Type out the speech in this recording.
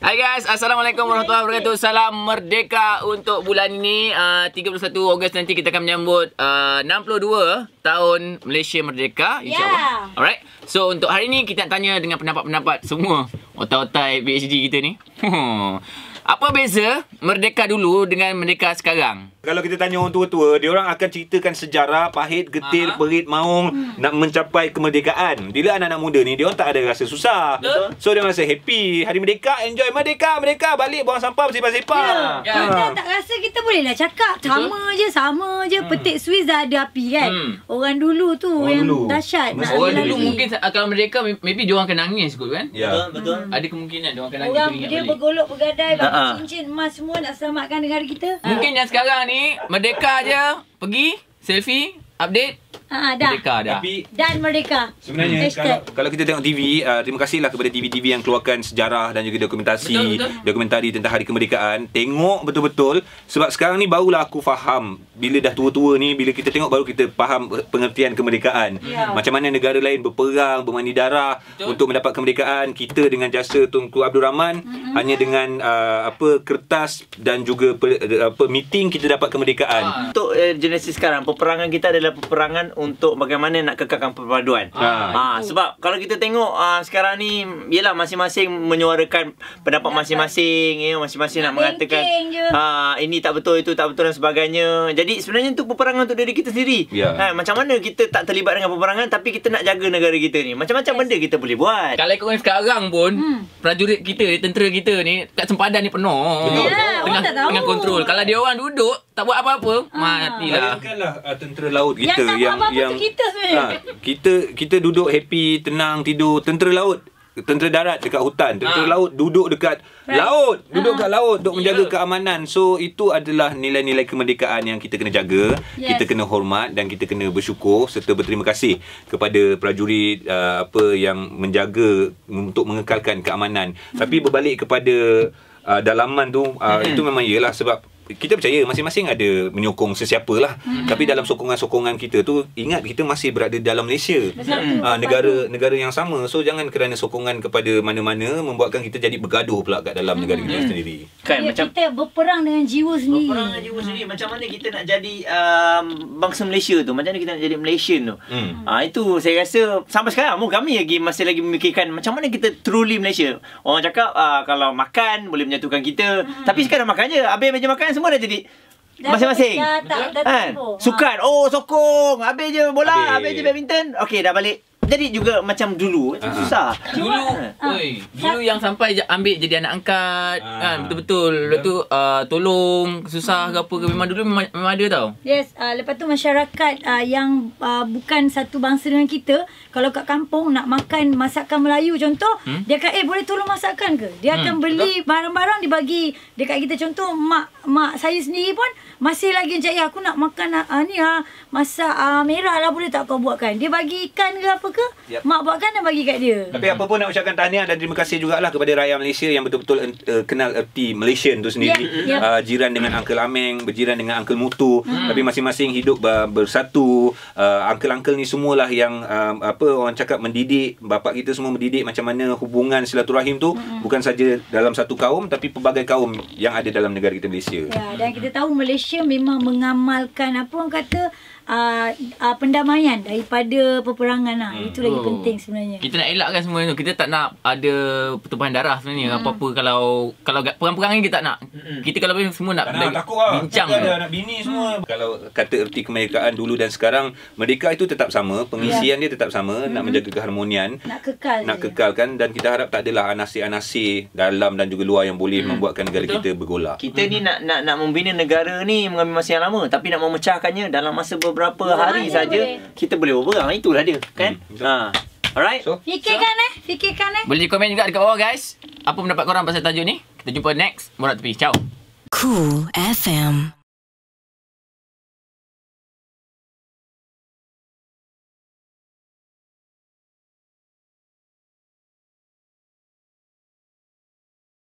Hai guys, Assalamualaikum warahmatullahi wabarakatuh. Salam merdeka untuk bulan ini. Uh, 31 Ogos nanti kita akan menyambut uh, 62 tahun Malaysia merdeka insya-Allah. Yeah. Alright. So untuk hari ini kita nak tanya dengan pendapat-pendapat semua otak-otak PhD kita ni. Apa beza merdeka dulu dengan merdeka sekarang? Kalau kita tanya orang tua-tua, dia orang akan ceritakan sejarah pahit, getir, Aha. perit, maung nak mencapai kemerdekaan. Bila anak-anak muda ni, dia orang tak ada rasa susah. Betul. So dia rasa happy. Hari merdeka, enjoy merdeka, merdeka. Balik buang sampah, bersepah-sepah. Ya. Kita tak rasa kita boleh lah cakap Sama je Sama je Petik Swiss dah ada api kan Hmm. Orang dulu tu Orang Yang dulu. dahsyat Masa nak Orang dulu lagi. mungkin kalau merdeka maybe dia orang akan nangis kot kan? Ya. Betul. Ada kemungkinan dia orang akan nangis Orang dia balik. bergolok bergadai Bagi Ha-ha. cincin emas semua Nak selamatkan negara kita Mungkin yang sekarang ni merdeka je. Pergi selfie update ha, dah. merdeka dah. Tapi Dan merdeka Sebenarnya kalau kalau kita tengok TV, uh, terima kasihlah kepada TV-TV yang keluarkan sejarah dan juga dokumentasi, Betul, betul. dokumentari tentang hari kemerdekaan. Tengok betul-betul sebab sekarang ni barulah aku faham bila dah tua-tua ni bila kita tengok baru kita faham pengertian kemerdekaan. Ya. Macam mana negara lain berperang, bermandi darah Betul. untuk mendapat kemerdekaan. Kita dengan jasa Tunku Abdul Rahman Mm-hmm. hanya dengan uh, apa kertas dan juga pe, apa meeting kita dapat kemerdekaan. Ah. Untuk uh, generasi sekarang, peperangan kita adalah peperangan untuk bagaimana nak kekalkan perpaduan. Ah. Ha, sebab kalau kita tengok uh, sekarang ni, yelah masing-masing menyuarakan pendapat masing-masing, ya, masing-masing nak, Nak mengatakan ha, ini tak betul, itu tak betul dan sebagainya. Jadi sebenarnya itu peperangan untuk diri kita sendiri. Ya. Ha, macam mana kita tak terlibat dengan peperangan tapi kita nak jaga negara kita ni. Macam-macam benda kita boleh buat. Kalau ikutkan sekarang pun Hmm. prajurit kita, tentera kita ni kat sempadan ni penuh. Ya, orang Tengah tengah kontrol. Kalau dia orang duduk tak buat apa-apa, Ah. matilah. Bayangkanlah uh, tentera laut Yang kita buat yang apa-apa yang kita sebenarnya. Ha, kita kita duduk happy, tenang, tidur. Tentera laut, tentera darat dekat hutan, tentera Ha. laut duduk dekat Right. laut, duduk Ha. kat laut untuk menjaga Ya. keamanan. So itu adalah nilai-nilai kemerdekaan yang kita kena jaga, Yes. kita kena hormat dan kita kena bersyukur serta berterima kasih kepada prajurit uh, apa yang menjaga untuk mengekalkan keamanan. Tapi berbalik kepada uh, dalaman tu uh, itu memang iyalah sebab kita percaya masing-masing ada menyokong sesiapa lah. Hmm. Tapi dalam sokongan-sokongan kita tu ingat kita masih berada dalam Malaysia. Bersatu, Ha, negara negara yang sama. So jangan kerana sokongan kepada mana-mana membuatkan kita jadi bergaduh pula kat dalam negara kita sendiri. Kan? Macam Kita berperang dengan jiwa sendiri. Berperang dengan jiwa sendiri. Macam mana kita nak jadi um, Bangsa Malaysia tu? Macam mana kita nak jadi Malaysian tu? Hmm. Ah Itu saya rasa Sampai sekarang pun kami lagi Masih lagi memikirkan Macam mana kita truly Malaysia. Orang cakap uh, Kalau makan Boleh menyatukan kita. Tapi sekarang makan je Habis meja makan Semua dah jadi Dah- Masing-masing. dah tak- dah kan? Ha. Sukan Oh sokong. Habis je bola Habis. Habis, je badminton. Okey dah balik Jadi juga macam dulu Macam Ah. susah Dulu, Ah. oi, dulu yang sampai ambil jadi anak angkat Ah. kan betul-betul. Lepas tu uh, tolong susah ke apa ke memang dulu memang, memang ada tau. Yes, uh, lepas tu masyarakat uh, yang uh, bukan satu bangsa dengan kita, kalau kat kampung nak makan masakan Melayu contoh, hmm? dia akan eh boleh tolong masakkan ke? Dia akan Hmm, beli barang-barang dibagi dekat kita contoh mak mak saya sendiri pun masih lagi macam eh aku nak makan uh, ni ah masak uh, merah lah boleh tak kau buatkan? Dia bagi ikan ke apa ke? Yap. Mak buatkan dan bagi kat dia. Tapi apa pun nak ucapkan tahniah dan terima kasih jugalah kepada rakyat Malaysia yang betul-betul uh, kenal erti Malaysian tu sendiri. Ya, ya. Uh, jiran dengan Uncle Ameng, berjiran dengan Uncle Mutu, tapi masing-masing hidup uh, bersatu. Uh, uncle-uncle ni semualah yang um, apa orang cakap mendidik, bapak kita semua mendidik macam mana hubungan silaturahim tu bukan saja dalam satu kaum tapi pelbagai kaum yang ada dalam negara kita Malaysia. Ya, dan kita tahu Malaysia memang mengamalkan apa orang kata uh, uh, pendamaian daripada peperangan lah. Hmm. Itu lagi Oh. penting sebenarnya. Kita nak elakkan semua tu. Kita tak nak ada pertumpahan darah sebenarnya. Hmm. Apa-apa kalau kalau perang-perang ni kita tak nak. Kita kalau boleh semua nak Tak nak takut lah bincang. Takut ada anak bini semua Kalau kata erti kemerdekaan dulu dan sekarang Merdeka itu tetap sama Pengisian dia tetap sama Nak menjaga keharmonian Nak kekal Nak je. kekalkan Dan kita harap tak adalah anasir-anasir Dalam dan juga luar yang boleh Membuatkan negara Betul. kita bergolak Kita ni nak nak nak membina negara ni mengambil masa yang lama tapi nak memecahkannya dalam masa beberapa hari saja kita boleh berperang itulah dia kan Hmm. Ha alright So Fikirkan eh, fikirkan eh. Boleh komen juga dekat bawah guys. Apa pendapat korang pasal tajuk ni? Kita jumpa next. Borak tepi. Ciao. Cool FM.